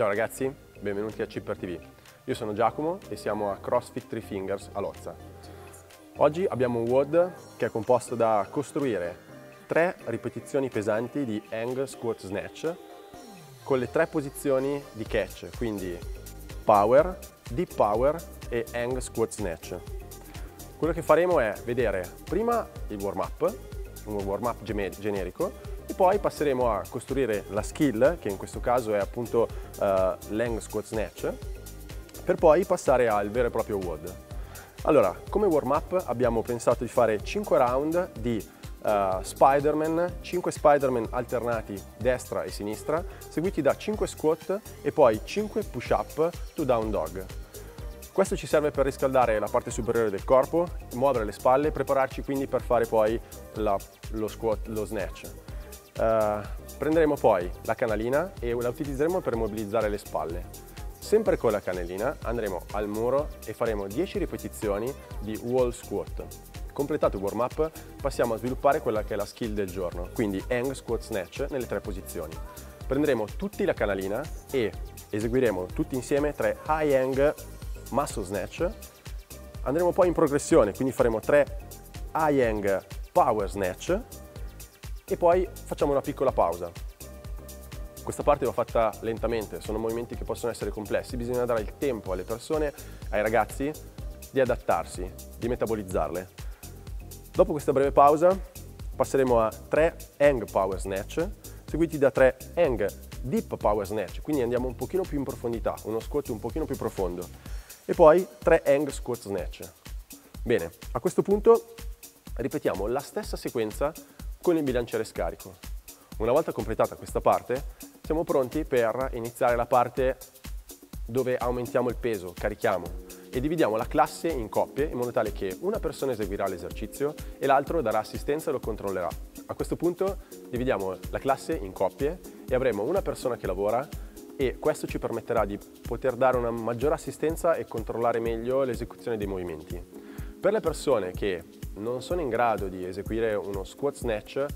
Ciao ragazzi, benvenuti a Chipper TV. Io sono Giacomo e siamo a CrossFit Three Fingers a Lozza. Oggi abbiamo un WOD che è composto da costruire tre ripetizioni pesanti di Hang Squat Snatch con le tre posizioni di catch, quindi Power, Deep Power e Hang Squat Snatch. Quello che faremo è vedere prima il warm up, un warm up generico, e poi passeremo a costruire la skill, che in questo caso è appunto uh, l'hang squat snatch, per poi passare al vero e proprio WOD. Allora, come warm up abbiamo pensato di fare 5 round di uh, Spider-Man, 5 Spider-Man alternati destra e sinistra, seguiti da 5 squat e poi 5 push-up to down dog. Questo ci serve per riscaldare la parte superiore del corpo, muovere le spalle e prepararci quindi per fare poi la, lo squat, lo snatch. Uh, prenderemo poi la canalina e la utilizzeremo per mobilizzare le spalle. Sempre con la canalina andremo al muro e faremo 10 ripetizioni di wall squat. Completato il warm up passiamo a sviluppare quella che è la skill del giorno, quindi hang squat snatch nelle tre posizioni. Prenderemo tutti la canalina e eseguiremo tutti insieme tre high hang muscle snatch. Andremo poi in progressione, quindi faremo tre high hang power snatch e poi facciamo una piccola pausa. Questa parte va fatta lentamente, sono movimenti che possono essere complessi, bisogna dare il tempo alle persone, ai ragazzi, di adattarsi, di metabolizzarle. Dopo questa breve pausa passeremo a 3 hang power snatch, seguiti da 3 hang deep power snatch, quindi andiamo un pochino più in profondità, uno squat un pochino più profondo. E poi 3 hang squat snatch. Bene, a questo punto ripetiamo la stessa sequenza con il bilanciere scarico. Una volta completata questa parte, siamo pronti per iniziare la parte dove aumentiamo il peso, carichiamo e dividiamo la classe in coppie in modo tale che una persona eseguirà l'esercizio e l'altro darà assistenza e lo controllerà. A questo punto dividiamo la classe in coppie e avremo una persona che lavora e questo ci permetterà di poter dare una maggiore assistenza e controllare meglio l'esecuzione dei movimenti. Per le persone che non sono in grado di eseguire uno squat snatch,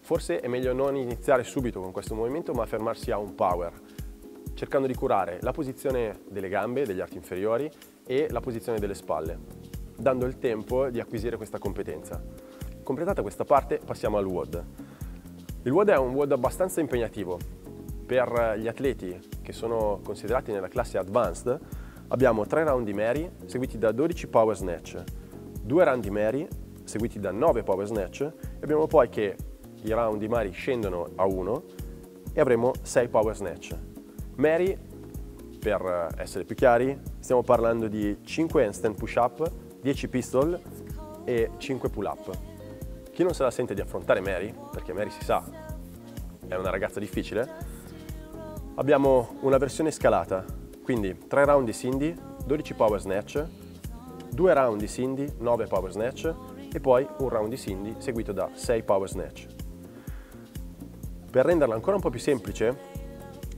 forse è meglio non iniziare subito con questo movimento ma fermarsi a un power, cercando di curare la posizione delle gambe, degli arti inferiori e la posizione delle spalle, dando il tempo di acquisire questa competenza. Completata questa parte passiamo al WOD. Il WOD è un WOD abbastanza impegnativo. Per gli atleti che sono considerati nella classe Advanced abbiamo 3 round di Mary seguiti da 12 power snatch, due round di Mary seguiti da 9 power snatch e abbiamo poi che i round di Mary scendono a 1 e avremo 6 power snatch. Mary, per essere più chiari, stiamo parlando di 5 handstand push up, 10 pistol e 5 pull up. Chi non se la sente di affrontare Mary, perché Mary si sa è una ragazza difficile, abbiamo una versione scalata, quindi 3 round di Cindy, 12 power snatch, 2 round di Cindy, 9 power snatch e poi un round di Cindy seguito da 6 power snatch. Per renderla ancora un po' più semplice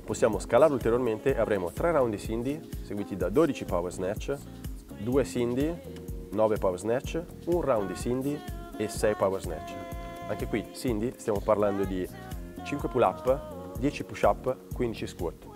possiamo scalare ulteriormente e avremo 3 round di Cindy seguiti da 12 power snatch, 2 Cindy, 9 power snatch, un round di Cindy e 6 power snatch. Anche qui Cindy stiamo parlando di 5 pull up, 10 push up, 15 squat.